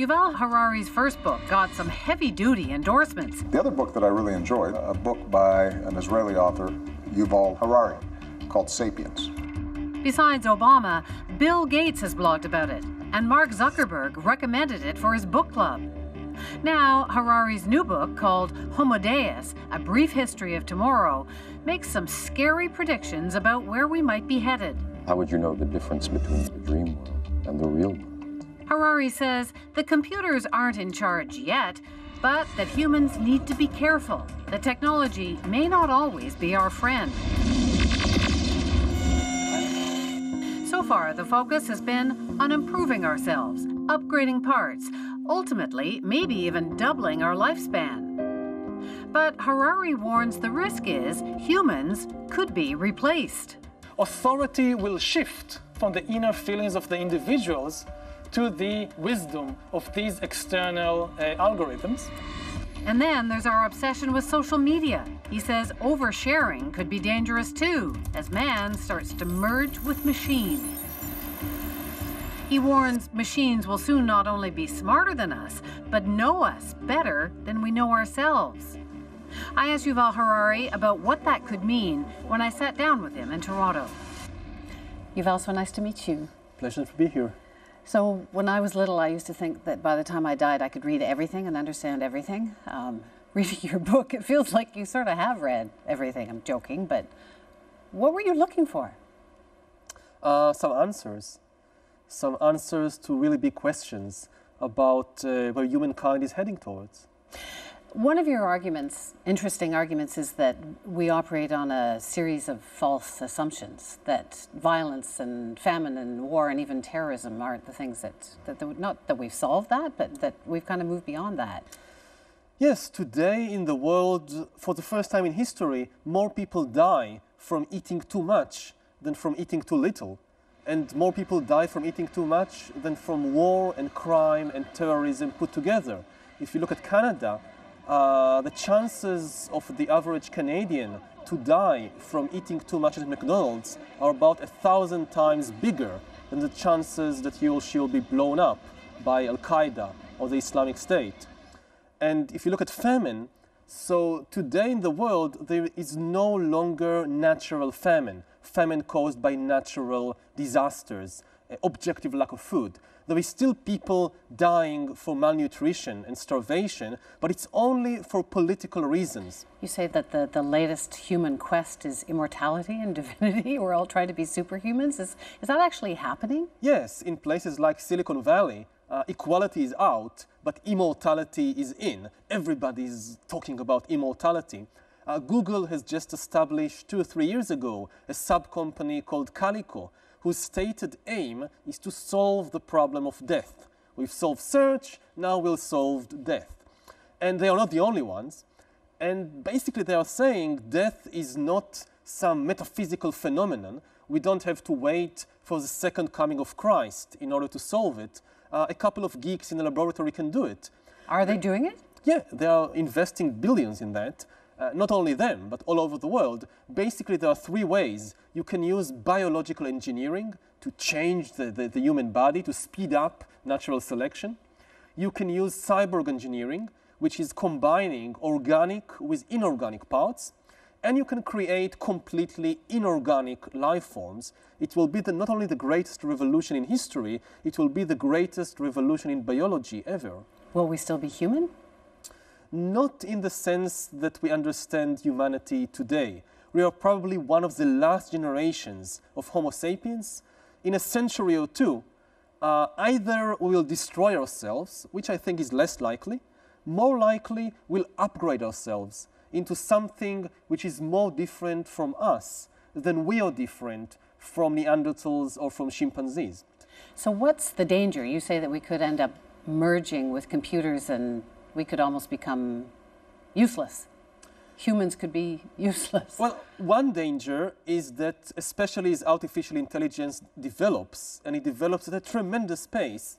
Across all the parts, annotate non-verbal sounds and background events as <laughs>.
Yuval Harari's first book got some heavy duty endorsements. The other book that I really enjoyed, a book by an Israeli author, Yuval Harari, called Sapiens. Besides Obama, Bill Gates has blogged about it, and Mark Zuckerberg recommended it for his book club. Now, Harari's new book, called Homo Deus A Brief History of Tomorrow, makes some scary predictions about where we might be headed. How would you know the difference between the dream world and the real world? Harari says the computers aren't in charge yet, but that humans need to be careful. The technology may not always be our friend. So far, the focus has been on improving ourselves, upgrading parts, ultimately, maybe even doubling our lifespan. But Harari warns the risk is humans could be replaced. Authority will shift from the inner feelings of the individuals to the wisdom of these external uh, algorithms. And then there's our obsession with social media. He says oversharing could be dangerous too, as man starts to merge with machine. He warns machines will soon not only be smarter than us, but know us better than we know ourselves. I asked Yuval Harari about what that could mean when I sat down with him in Toronto. Yuval, so nice to meet you. Pleasure to be here. So when I was little, I used to think that by the time I died, I could read everything and understand everything. Um, <laughs> reading your book, it feels like you sort of have read everything. I'm joking, but what were you looking for? Uh, some answers. Some answers to really big questions about uh, where humankind is heading towards. One of your arguments, interesting arguments, is that we operate on a series of false assumptions that violence and famine and war and even terrorism aren't the things that, that, not that we've solved that, but that we've kind of moved beyond that. Yes, today in the world, for the first time in history, more people die from eating too much than from eating too little. And more people die from eating too much than from war and crime and terrorism put together. If you look at Canada, uh, the chances of the average Canadian to die from eating too much at McDonald's are about a thousand times bigger than the chances that he or she will be blown up by Al Qaeda or the Islamic State. And if you look at famine, so today in the world there is no longer natural famine, famine caused by natural disasters, objective lack of food there is still people dying for malnutrition and starvation, but it's only for political reasons. You say that the, the latest human quest is immortality and <laughs> divinity. We're all trying to be superhumans. Is, is that actually happening? Yes, in places like Silicon Valley, uh, equality is out, but immortality is in. Everybody's talking about immortality. Uh, Google has just established two or three years ago a sub company called Calico, whose stated aim is to solve the problem of death. We've solved search, now we'll solve death. And they are not the only ones. And basically, they are saying death is not some metaphysical phenomenon. We don't have to wait for the second coming of Christ in order to solve it. Uh, a couple of geeks in a laboratory can do it. Are they doing it? Yeah, they are investing billions in that uh, not only them, but all over the world, basically there are three ways. You can use biological engineering to change the, the, the human body, to speed up natural selection. You can use cyborg engineering, which is combining organic with inorganic parts. And you can create completely inorganic life forms. It will be the, not only the greatest revolution in history, it will be the greatest revolution in biology ever. Will we still be human? Not in the sense that we understand humanity today. We are probably one of the last generations of Homo sapiens. In a century or two, uh, either we will destroy ourselves, which I think is less likely, more likely we'll upgrade ourselves into something which is more different from us than we are different from Neanderthals or from chimpanzees. So, what's the danger? You say that we could end up merging with computers and we could almost become useless. Humans could be <laughs> useless. Well, one danger is that, especially as artificial intelligence develops, and it develops at a tremendous pace,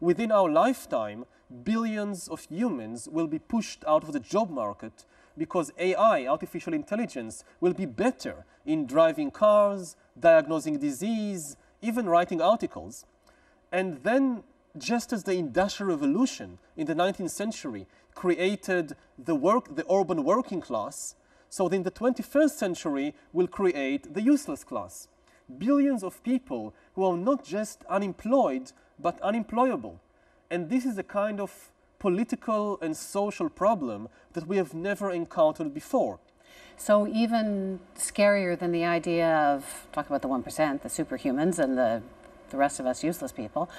within our lifetime, billions of humans will be pushed out of the job market because AI, artificial intelligence, will be better in driving cars, diagnosing disease, even writing articles. And then just as the Industrial Revolution in the 19th century created the, work, the urban working class, so in the 21st century will create the useless class. Billions of people who are not just unemployed, but unemployable. And this is a kind of political and social problem that we have never encountered before. So even scarier than the idea of talk about the one percent, the superhumans, and the the rest of us useless people,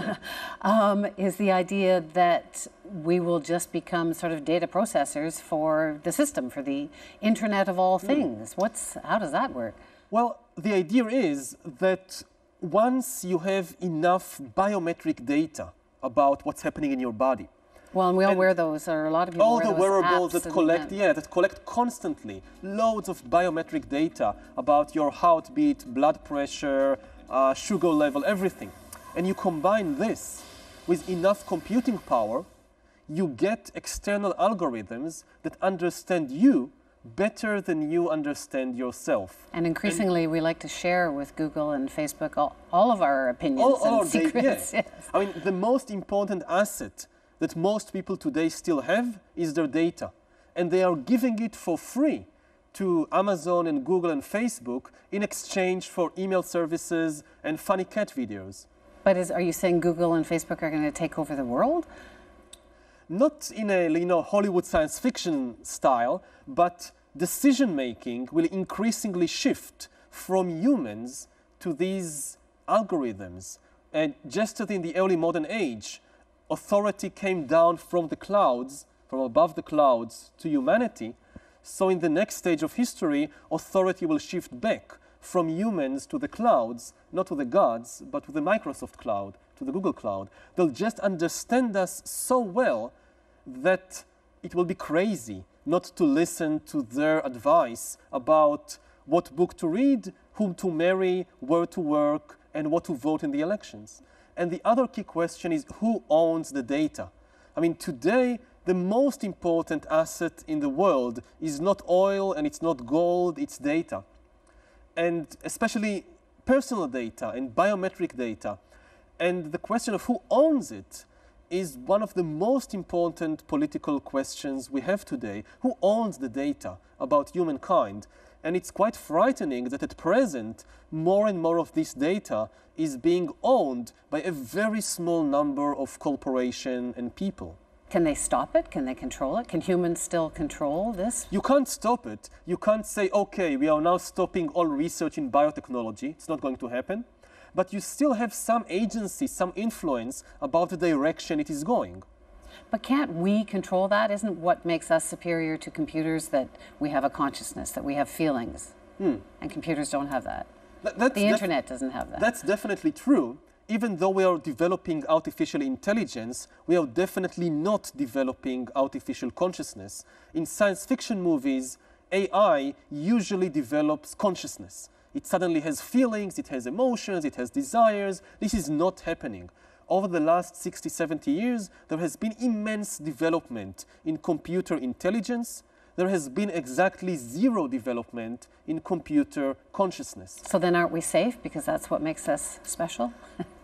<laughs> um, is the idea that we will just become sort of data processors for the system, for the Internet of all hmm. things. Mm. What's how does that work? Well, the idea is that once you have enough biometric data about what's happening in your body, well, and we all and wear those, or a lot of people all the wearables that collect, yeah, that collect constantly loads of biometric data about your heartbeat, blood pressure, uh, sugar level, everything, and you combine this with enough computing power, you get external algorithms that understand you better than you understand yourself. And increasingly, and we like to share with Google and Facebook all, all of our opinions all, and all secrets. They, yes. <laughs> yes. I mean, the most important asset that most people today still have is their data. And they are giving it for free to Amazon and Google and Facebook in exchange for email services and funny cat videos. But is, are you saying Google and Facebook are going to take over the world? Not in a you know, Hollywood science fiction style, but decision making will increasingly shift from humans to these algorithms. And just as in the early modern age, authority came down from the clouds, from above the clouds to humanity, so in the next stage of history, authority will shift back from humans to the clouds, not to the gods, but to the Microsoft cloud, to the Google cloud. They'll just understand us so well that it will be crazy not to listen to their advice about what book to read, whom to marry, where to work, and what to vote in the elections. And the other key question is who owns the data? I mean, today, the most important asset in the world is not oil and it's not gold, it's data. And especially personal data and biometric data. And the question of who owns it is one of the most important political questions we have today. Who owns the data about humankind? And it's quite frightening that at present, more and more of this data is being owned by a very small number of corporations and people. Can they stop it? Can they control it? Can humans still control this? You can't stop it. You can't say, okay, we are now stopping all research in biotechnology. It's not going to happen. But you still have some agency, some influence about the direction it is going. But can't we control that? Isn't what makes us superior to computers that we have a consciousness, that we have feelings? Hmm. And computers don't have that. Th the internet doesn't have that. That's definitely true. Even though we are developing artificial intelligence, we are definitely not developing artificial consciousness. In science fiction movies, AI usually develops consciousness. It suddenly has feelings, it has emotions, it has desires. This is not happening over the last 60, 70 years, there has been immense development in computer intelligence. There has been exactly zero development in computer consciousness. So then aren't we safe because that's what makes us special? <laughs>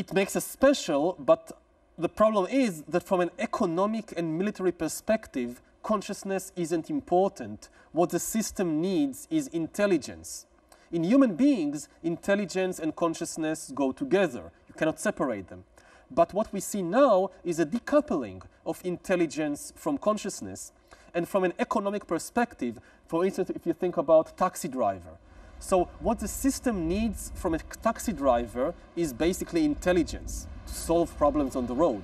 it makes us special, but the problem is that from an economic and military perspective, consciousness isn't important. What the system needs is intelligence. In human beings, intelligence and consciousness go together. You cannot separate them. But what we see now is a decoupling of intelligence from consciousness. And from an economic perspective, for instance, if you think about taxi driver. So what the system needs from a taxi driver is basically intelligence to solve problems on the road.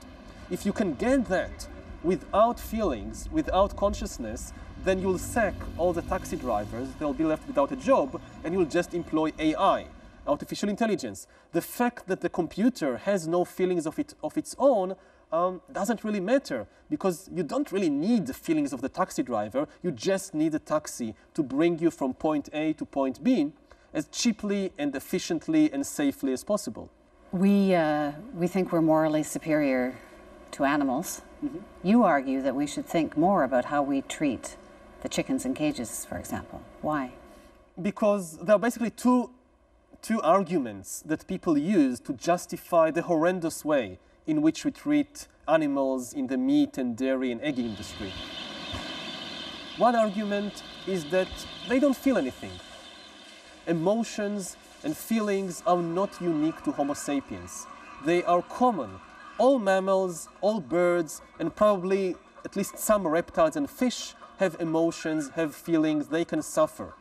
If you can get that without feelings, without consciousness, then you'll sack all the taxi drivers, they'll be left without a job, and you'll just employ AI artificial intelligence. The fact that the computer has no feelings of, it, of its own um, doesn't really matter because you don't really need the feelings of the taxi driver. You just need a taxi to bring you from point A to point B as cheaply and efficiently and safely as possible. We, uh, we think we're morally superior to animals. Mm-hmm. You argue that we should think more about how we treat the chickens in cages, for example. Why? Because there are basically two two arguments that people use to justify the horrendous way in which we treat animals in the meat and dairy and egg industry. One argument is that they don't feel anything. Emotions and feelings are not unique to Homo sapiens. They are common. All mammals, all birds, and probably at least some reptiles and fish have emotions, have feelings, they can suffer.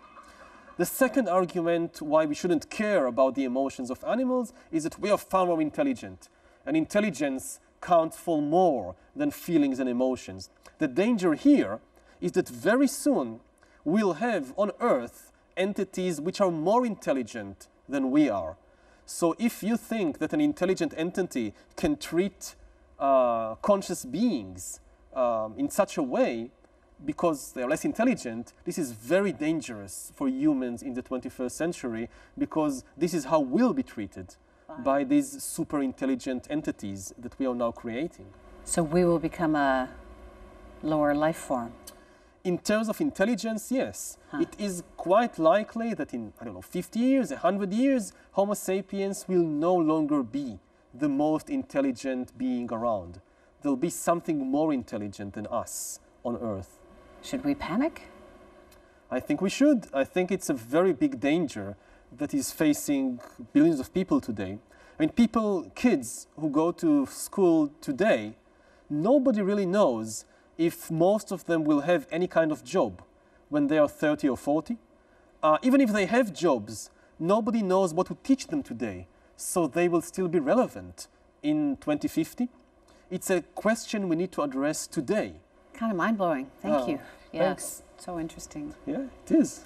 The second argument why we shouldn't care about the emotions of animals is that we are far more intelligent, and intelligence counts for more than feelings and emotions. The danger here is that very soon we'll have on Earth entities which are more intelligent than we are. So if you think that an intelligent entity can treat uh, conscious beings um, in such a way, because they're less intelligent, this is very dangerous for humans in the 21st century because this is how we'll be treated by these super intelligent entities that we are now creating. So we will become a lower life form. In terms of intelligence, yes. It is quite likely that in, I don't know, 50 years, 100 years, Homo sapiens will no longer be the most intelligent being around. There'll be something more intelligent than us on Earth. Should we panic? I think we should. I think it's a very big danger that is facing billions of people today. I mean, people, kids who go to school today, nobody really knows if most of them will have any kind of job when they are 30 or 40. Uh, even if they have jobs, nobody knows what to teach them today, so they will still be relevant in 2050. It's a question we need to address today. Kind of mind blowing. Thank Oh, you. thanks. Yes. So interesting. Yeah, it is.